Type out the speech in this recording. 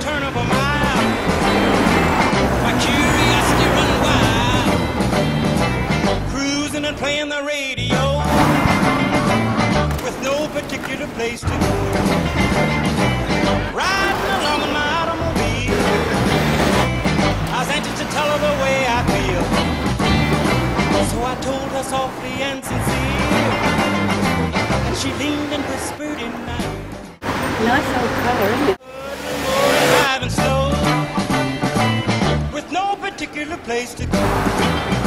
turn of a mile. My curiosity run wild. Cruising and playing the radio with no particular place to go. Riding along in my automobile, I was anxious to tell her the way I feel. So I told her softly and sincere, and she leaned and whispered in my ear. Nice old color, driving slow with no particular place to go.